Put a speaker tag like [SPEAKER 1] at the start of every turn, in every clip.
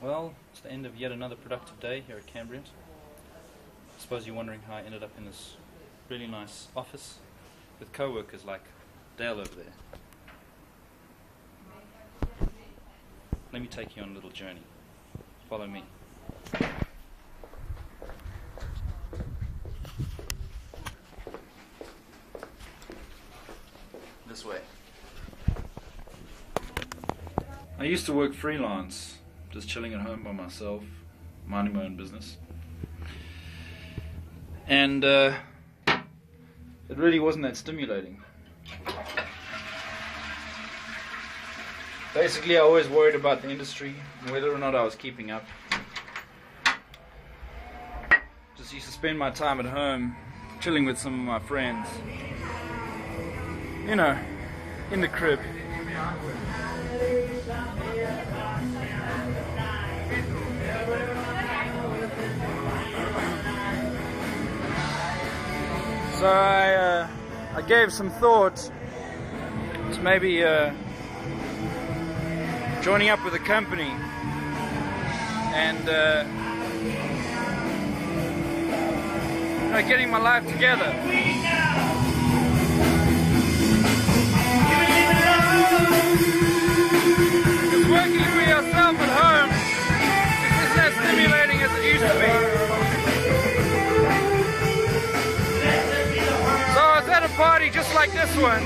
[SPEAKER 1] Well, it's the end of yet another productive day here at Cambrient. I suppose you're wondering how I ended up in this really nice office with co-workers like Dale over there. Let me take you on a little journey. Follow me. This way. I used to work freelance, just chilling at home by myself, minding my own business. And uh, it really wasn't that stimulating. Basically, I always worried about the industry whether or not I was keeping up. Just used to spend my time at home, chilling with some of my friends. You know, in the crib. So I, uh, I gave some thought to maybe uh, joining up with a company and uh, you know, getting my life together. Party just like this one.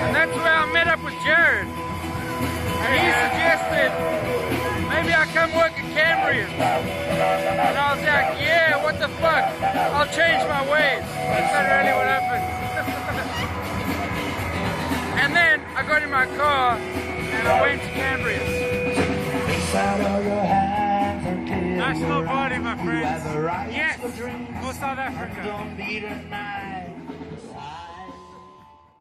[SPEAKER 1] And that's where I met up with Jared. And he suggested maybe I come work at Cambrient. And I was like, yeah, what the fuck? I'll change my ways. That's not really what happened. and then I got in my car and I went to Cambrient.
[SPEAKER 2] National my friends.
[SPEAKER 3] Yes,
[SPEAKER 2] go South Africa.
[SPEAKER 3] Don't be denied.